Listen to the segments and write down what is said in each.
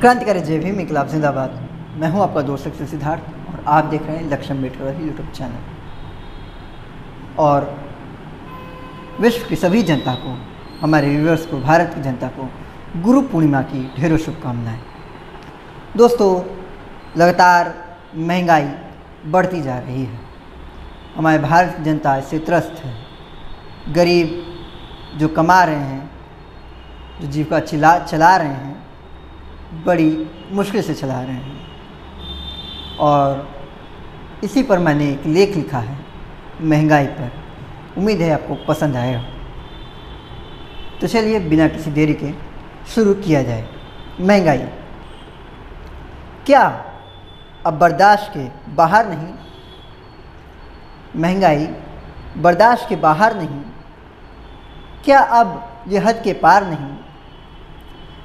क्रांतिकारी जय भीम इकलाब जिंदाबाद। मैं हूँ आपका दोस्त सक्सेस सिद्धार्थ, और आप देख रहे हैं लक्ष्मण बेटकर यूट्यूब चैनल और विश्व की सभी जनता को, हमारे व्यूवर्स को, भारत की जनता को, गुरु पूर्णिमा की ढेरों शुभकामनाएँ। दोस्तों, लगातार महँगाई बढ़ती जा रही है। हमारे भारत की जनता इससे त्रस्त है। गरीब जो कमा रहे हैं, जो जीविका चला चला रहे हैं बड़ी मुश्किल से चला रहे हैं। और इसी पर मैंने एक लेख लिखा है, महँगाई पर। उम्मीद है आपको पसंद आएगा तो चलिए, बिना किसी देरी के शुरू किया जाए। महँगाई। क्या अब बर्दाश्त के बाहर नहीं? महँगाई बर्दाश्त के बाहर नहीं। क्या अब यह हद के पार नहीं?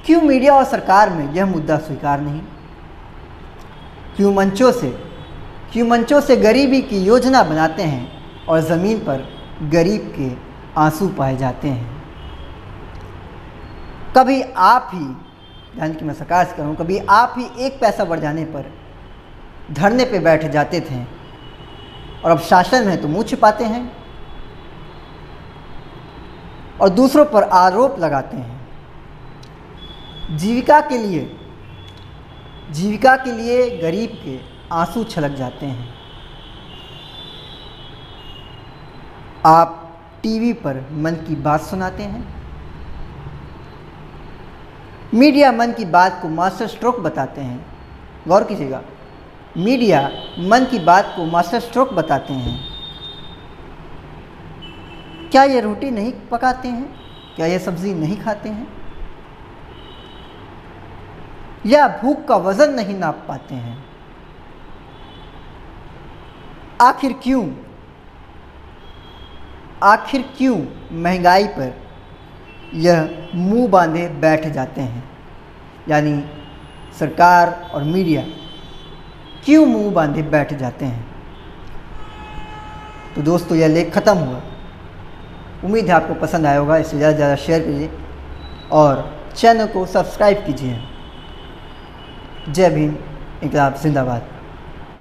क्यों मीडिया और सरकार में यह मुद्दा स्वीकार नहीं? क्यों मंचों से, क्यों मंचों से गरीबी की योजना बनाते हैं और ज़मीन पर गरीब के आँसू पाए जाते हैं? कभी आप ही यानी कि मैं सरकार से करूँ कभी आप ही एक पैसा बढ़ जाने पर धरने पे बैठ जाते थे और अब शासन में तो मुँह छिपाते हैं और दूसरों पर आरोप लगाते हैं। जीविका के लिए, जीविका के लिए गरीब के आँसू छलक जाते हैं। आप टीवी पर मन की बात सुनाते हैं। मीडिया मन की बात को मास्टर स्ट्रोक बताते हैं। गौर कीजिएगा, मीडिया मन की बात को मास्टर स्ट्रोक बताते हैं। क्या ये रोटी नहीं पकाते हैं? क्या ये सब्ज़ी नहीं खाते हैं? या भूख का वज़न नहीं नाप पाते हैं। आखिर क्यों? आखिर क्यों महँगाई पर यह मुँह बांधे बैठ जाते हैं? यानी सरकार और मीडिया क्यों मुँह बांधे बैठ जाते हैं? तो दोस्तों, यह लेख ख़त्म हुआ। उम्मीद है आपको पसंद आया होगा। इसे ज़्यादा से ज़्यादा शेयर कीजिए और चैनल को सब्सक्राइब कीजिए। जय भीम इनकलाब जिंदाबाद।